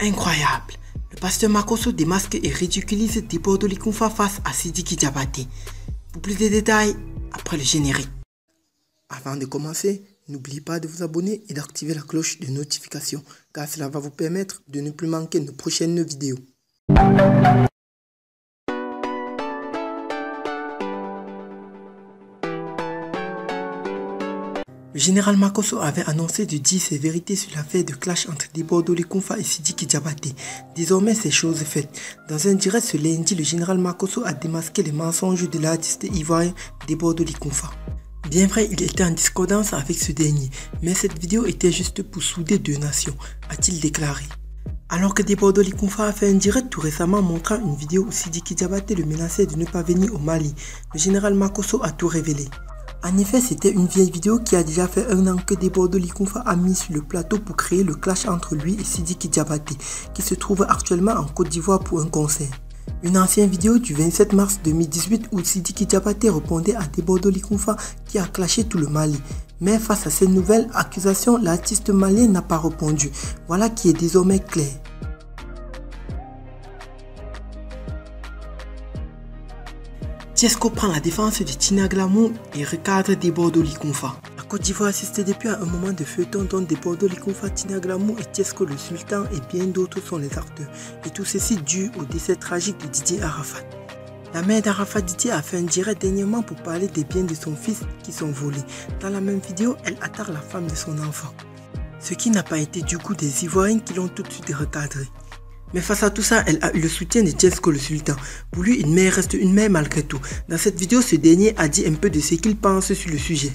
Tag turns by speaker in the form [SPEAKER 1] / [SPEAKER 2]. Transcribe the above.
[SPEAKER 1] Incroyable. Le pasteur Makoso démasque et ridiculise Debodo Likunfa face à Sidiki Diabaté. Pour plus de détails, après le générique. Avant de commencer, n'oubliez pas de vous abonner et d'activer la cloche de notification car cela va vous permettre de ne plus manquer nos prochaines vidéos. Le général Makoso avait annoncé de dire ses vérités sur l'affaire de clash entre Debodo Likunfa et Sidiki Diabaté. Désormais, c'est chose faite. Dans un direct ce lundi, le général Makoso a démasqué les mensonges de l'artiste ivoirien Debodo Likunfa. Bien vrai, il était en discordance avec ce dernier, mais cette vidéo était juste pour souder deux nations, a-t-il déclaré. Alors que Debodo Likunfa a fait un direct tout récemment montrant une vidéo où Sidiki Diabaté le menaçait de ne pas venir au Mali, le général Makoso a tout révélé. En effet, c'était une vieille vidéo qui a déjà fait un an que Debodo Likunfa a mis sur le plateau pour créer le clash entre lui et Sidiki Diabaté, qui se trouve actuellement en Côte d'Ivoire pour un concert. Une ancienne vidéo du 27 mars 2018 où Sidiki Diabaté répondait à Debodo Likunfa qui a clashé tout le Mali. Mais face à ces nouvelles accusations, l'artiste malien n'a pas répondu. Voilà qui est désormais clair. Tiesco prend la défense de Tina Glamour et recadre Debodo Likunfa. La Côte d'Ivoire assiste depuis à un moment de feuilleton dont Debodo Likunfa, Tina Glamour et Tiesco le Sultan et bien d'autres sont les acteurs. Et tout ceci dû au décès tragique de Didier Arafat. La mère d'Arafat Didier a fait un direct dernièrement pour parler des biens de son fils qui sont volés. Dans la même vidéo, elle attaque la femme de son enfant. Ce qui n'a pas été du coup des Ivoiriens qui l'ont tout de suite recadré. Mais face à tout ça, elle a eu le soutien de Tiesko le Sultan. Pour lui, une mère reste une mère malgré tout. Dans cette vidéo, ce dernier a dit un peu de ce qu'il pense sur le sujet.